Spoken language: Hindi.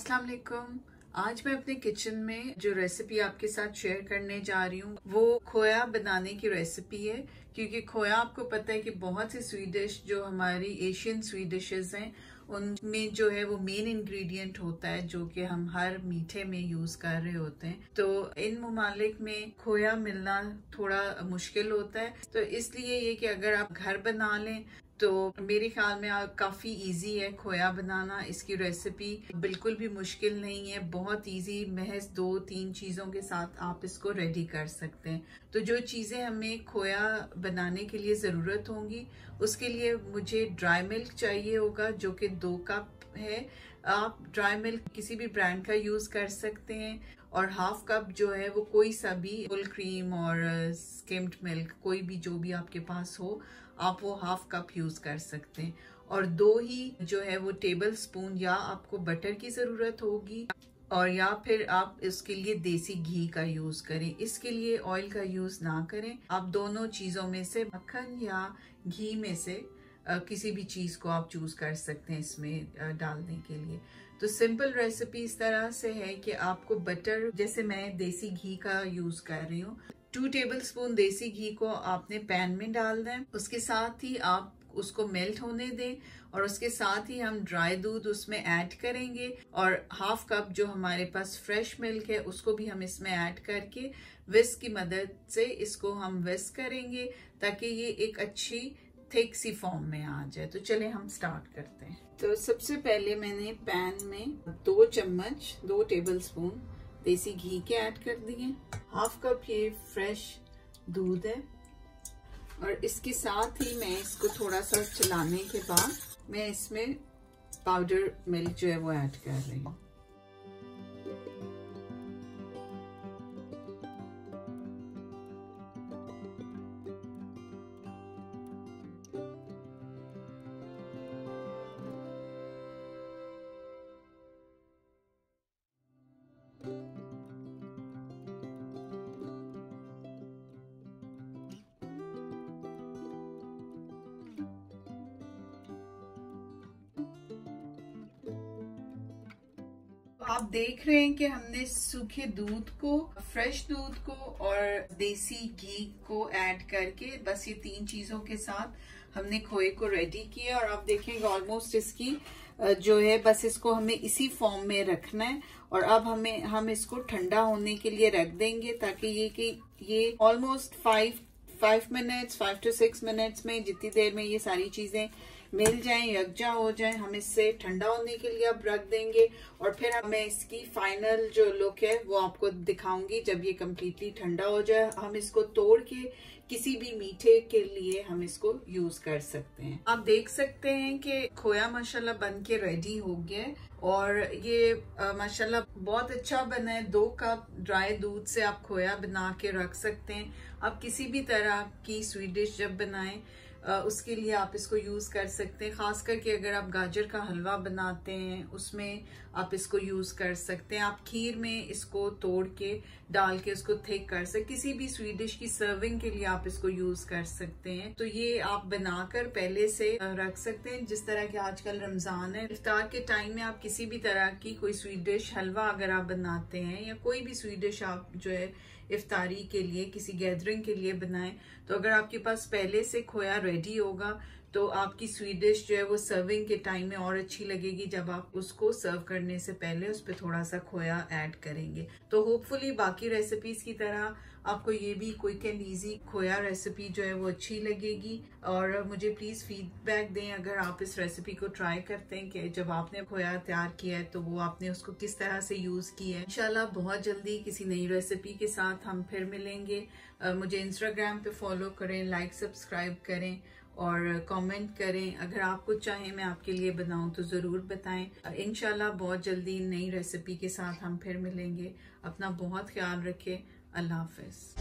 अस्सलाम वालेकुम आज मैं अपने किचन में जो रेसिपी आपके साथ शेयर करने जा रही हूँ, वो खोया बनाने की रेसिपी है, क्योंकि खोया आपको पता है कि बहुत सी स्वीट डिश जो हमारी एशियन स्वीट डिशेस हैं, उनमें जो है वो मेन इंग्रेडिएंट होता है, जो कि हम हर मीठे में यूज़ कर रहे होते हैं। तो इन ममालिक में खोया मिलना थोड़ा मुश्किल होता है। तो इसलिए ये कि अगर आप घर बना लें तो मेरे ख्याल में काफ़ी इजी है खोया बनाना। इसकी रेसिपी बिल्कुल भी मुश्किल नहीं है। बहुत इजी महज दो, तीन चीज़ों के साथ आप इसको रेडी कर सकते हैं। तो जो चीज़ें हमें खोया बनाने के लिए ज़रूरत होंगी, उसके लिए मुझे ड्राई मिल्क चाहिए होगा, जो कि दो कप है। आप ड्राई मिल्क किसी भी ब्रांड का यूज़ कर सकते हैं। और हाफ़ कप जो है वो कोई सा भी फुल क्रीम और स्किम्ड मिल्क कोई भी जो भी आपके पास हो, आप वो हाफ़ कप यूज़ कर सकते हैं। और दो ही जो है वो टेबल स्पून या आपको बटर की ज़रूरत होगी और या फिर आप इसके लिए देसी घी का यूज़ करें। इसके लिए ऑयल का यूज़ ना करें। आप दोनों चीज़ों में से मक्खन या घी में से किसी भी चीज़ को आप चूज़ कर सकते हैं इसमें डालने के लिए। तो सिंपल रेसिपी इस तरह से है कि आपको बटर जैसे मैं देसी घी का यूज़ कर रही हूँ टू टेबल स्पून देसी घी को आपने पैन में डाल दें। उसके साथ ही आप उसको मेल्ट होने दें और उसके साथ ही हम ड्राई दूध उसमें ऐड करेंगे और हाफ़ कप जो हमारे पास फ्रेश मिल्क है, उसको भी हम इसमें ऐड करके विस्क की मदद से इसको हम विस्क करेंगे ताकि ये एक अच्छी थिक सी फॉर्म में आ जाए तो चले हम स्टार्ट करते हैं। तो सबसे पहले मैंने पैन में दो चम्मच, दो टेबल स्पून देसी घी के ऐड कर दिए। हाफ़ कप ये फ्रेश दूध है। और इसके साथ ही मैं इसको थोड़ा सा चलाने के बाद मैं इसमें पाउडर मिल्क जो है वो ऐड कर रही हूँ। आप देख रहे हैं कि हमने सूखे दूध को, फ्रेश दूध को और देसी घी को ऐड करके बस ये तीन चीज़ों के साथ हमने खोए को रेडी किया और आप देखेंगे ऑलमोस्ट इसकी जो है, बस इसको हमें इसी फॉर्म में रखना है और अब हमें, हम इसको ठंडा होने के लिए रख देंगे ताकि ये कि, ये almost five five minutes five to six minutes में जितनी देर में ये सारी चीज़ें मिल जाए यकजा हो जाए, हम इससे ठंडा होने के लिए अब रख देंगे और फिर हमें इसकी फाइनल जो लुक है, वो आपको दिखाऊँगी जब ये कम्प्लीटली ठंडा हो जाए। हम इसको तोड़ के किसी भी मीठे के लिए हम इसको यूज़ कर सकते हैं। आप देख सकते हैं कि खोया माशाल्लाह बन के रेडी हो गया और ये माशाल्लाह बहुत अच्छा बना है। दो कप ड्राई दूध से आप खोया बना के रख सकते हैं। आप किसी भी तरह की स्वीट डिश जब बनाएँ उसके लिए आप इसको यूज़ कर सकते हैं। खास करके अगर आप गाजर का हलवा बनाते हैं, उसमें आप इसको यूज़ कर सकते हैं। आप खीर में इसको तोड़ के, डाल के उसको थिक कर सकते किसी भी स्वीट डिश की सर्विंग के लिए आप इसको यूज़ कर सकते हैं। तो ये आप बनाकर पहले से रख सकते हैं। जिस तरह के आजकल रमज़ान है, इफ्तार के टाइम में आप किसी भी तरह की कोई स्वीट डिश हलवा अगर आप बनाते हैं या कोई भी स्वीट डिश आप जो है इफ्तारी के लिए, किसी गैदरिंग के लिए बनाएँ तो अगर आपके पास पहले से खोया रेडी होगा तो आपकी स्वीट डिश जो है वो सर्विंग के टाइम में और अच्छी लगेगी जब आप उसको सर्व करने से पहले उस पर थोड़ा सा खोया ऐड करेंगे। तो होपफुली बाकी रेसिपीज़ की तरह आपको ये भी क्विक एंड इजी खोया रेसिपी जो है वो अच्छी लगेगी। और मुझे प्लीज़ फीडबैक दें अगर आप इस रेसिपी को ट्राई करते हैं कि जब आपने खोया, तैयार किया है तो वो आपने उसको किस तरह से यूज़ किया है। इंशाल्लाह बहुत जल्दी किसी नई रेसिपी के साथ हम फिर मिलेंगे। मुझे इंस्टाग्राम पे फॉलो करें लाइक सब्सक्राइब करें और कमेंट करें। अगर आप कुछ चाहें, मैं आपके लिए बनाऊँ तो ज़रूर बताएँ। इनशाला बहुत जल्दी नई रेसिपी के साथ हम फिर मिलेंगे। अपना बहुत ख्याल रखें। Allah Hafiz.